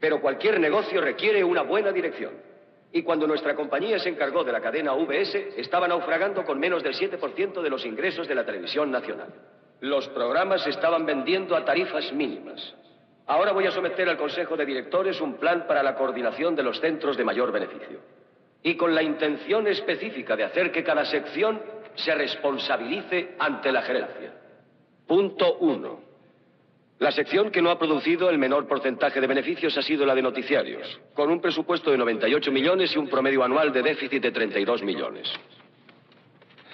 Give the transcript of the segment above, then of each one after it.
Pero cualquier negocio requiere una buena dirección. Y cuando nuestra compañía se encargó de la cadena VS, estaba naufragando con menos del 7% de los ingresos de la televisión nacional. Los programas se estaban vendiendo a tarifas mínimas. Ahora voy a someter al Consejo de Directores un plan para la coordinación de los centros de mayor beneficio. Y con la intención específica de hacer que cada sección se responsabilice ante la gerencia. Punto uno. La sección que no ha producido el menor porcentaje de beneficios ha sido la de noticiarios, con un presupuesto de 98 millones y un promedio anual de déficit de 32 millones.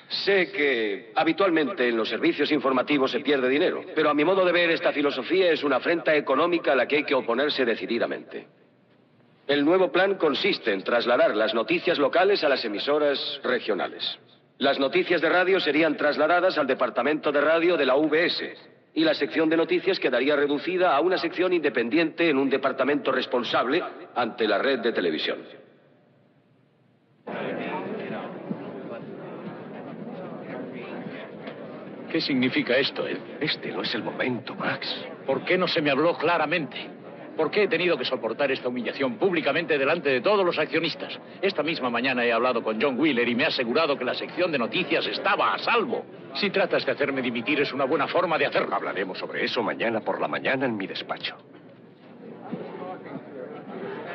Sé que habitualmente en los servicios informativos se pierde dinero, pero a mi modo de ver esta filosofía es una afrenta económica a la que hay que oponerse decididamente. El nuevo plan consiste en trasladar las noticias locales a las emisoras regionales. Las noticias de radio serían trasladadas al departamento de radio de la VS y la sección de noticias quedaría reducida a una sección independiente en un departamento responsable ante la red de televisión. ¿Qué significa esto, Ed? Este no es el momento, Max. ¿Por qué no se me habló claramente? ¿Por qué he tenido que soportar esta humillación públicamente delante de todos los accionistas? Esta misma mañana he hablado con John Wheeler y me ha asegurado que la sección de noticias estaba a salvo. Si tratas de hacerme dimitir es una buena forma de hacerlo. Hablaremos sobre eso mañana por la mañana en mi despacho.